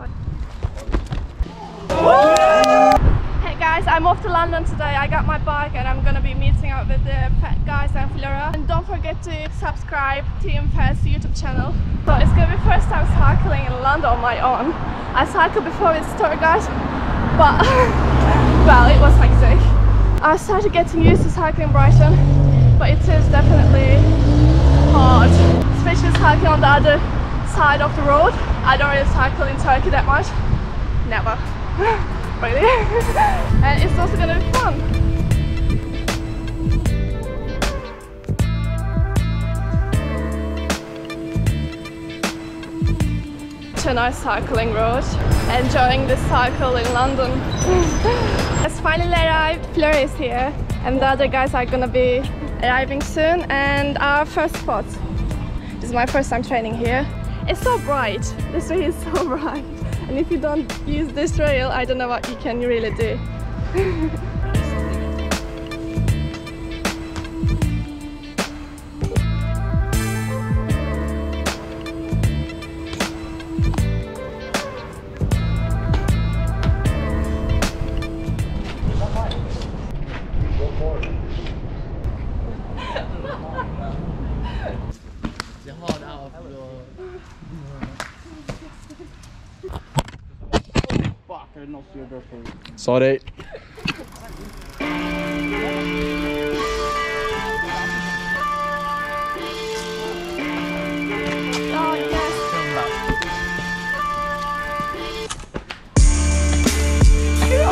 Hey guys, I'm off to London today. I got my bike and I'm gonna be meeting up with the Phat Guys and Flora. And don't forget to subscribe to Fest YouTube channel. So it's gonna be first time cycling in London on my own. I cycled before with tour guys, but well, it was hectic. I started getting used to cycling in Brighton, but it is definitely hard, especially cycling on the other side of the road. I don't really cycle in Turkey that much. Never. really. and it's also gonna be fun. A nice cycling road. Enjoying this cycle in London. it's finally arrived. Fleur is here and the other guys are gonna be arriving soon and our first spot. This is my first time training here. It's so bright. This way is so bright. And if you don't use this rail, I don't know what you can really do.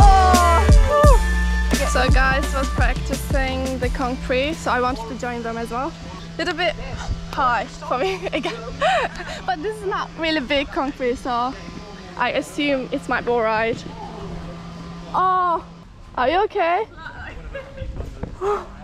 Oh, woo. So guys was practicing the Pri, so I wanted to join them as well. A little bit high for me again, but this is not really big Pri, so I assume it's might be alright. Oh, are you okay? Uh,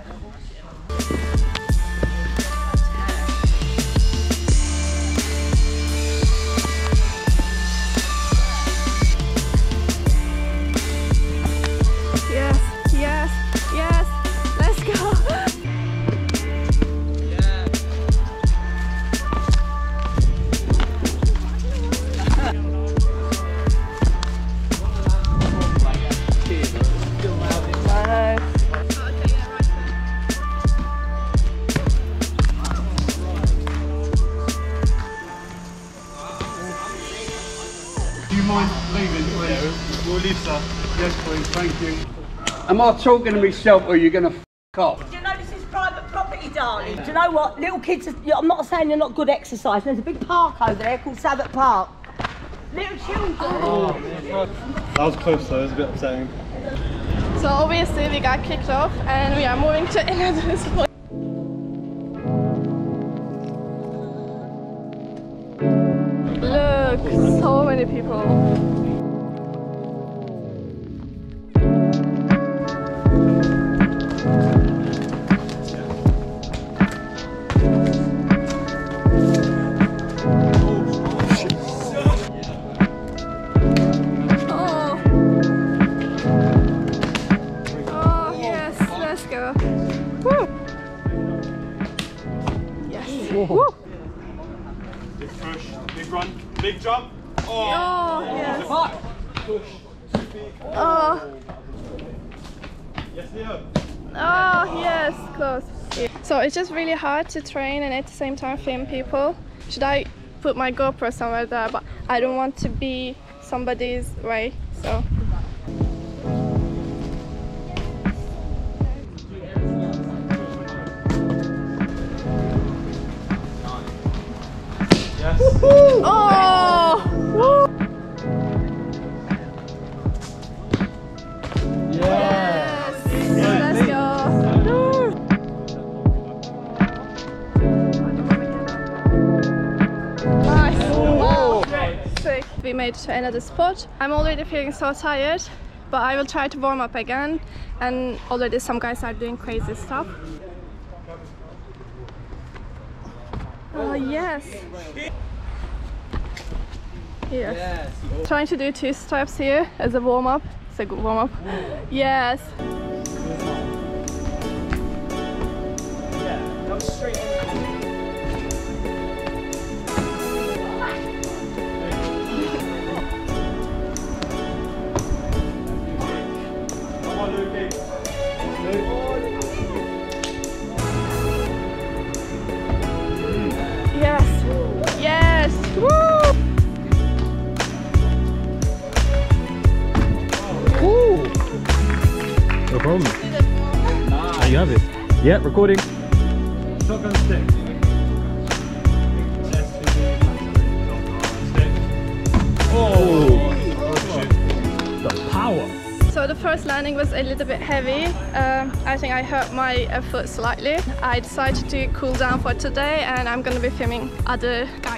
Do you mind leaving, please? We'll leave, sir. Yes, please. Thank you. Am I talking to myself or are you going to f off? Do you know this is private property, darling? Do you know what? Little kids, are, I'm not saying they're not good exercise. There's a big park over there called Sabbath Park. Little children. Oh, that was close though, it was a bit upsetting. So obviously we got kicked off and we are moving to another spot. Look, so many people. Oh. Oh, yes, let's go. Woo. Yes. Woo. Big push, big run, big jump. Oh, yes. Oh, Yes, Leo. oh, yes, close. So it's just really hard to train and at the same time film people. Should I put my GoPro somewhere there? But I don't want to be somebody's way, so. Made it to another spot. I'm already feeling so tired, but I will try to warm up again. And already some guys are doing crazy stuff. Oh yes! Yes. Trying to do two steps here as a warm up. It's a good warm up. Yes. Problem. There you have it. Yeah, recording. Shotgun stick. Oh, the power. So the first landing was a little bit heavy. Um, I think I hurt my uh, foot slightly. I decided to cool down for today and I'm gonna be filming other guys.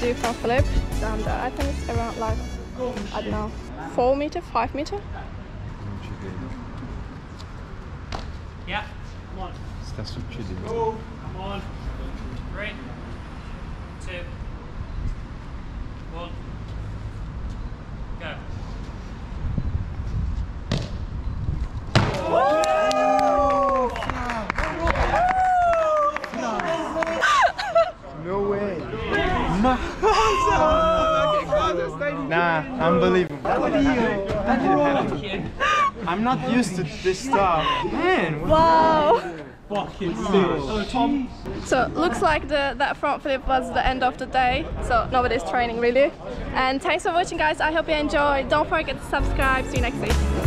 Do front flip down there. I think it's around like, I don't know, four meter, five meter. Yeah, come on. That's what you do. Go. Come on. Three, two, one. Go. Unbelievable. I'm not used to this stuff. Man, what Wow! fucking sick. So looks like the that front flip was the end of the day. So nobody's training really. And thanks for watching guys. I hope you enjoyed. Don't forget to subscribe. See you next week.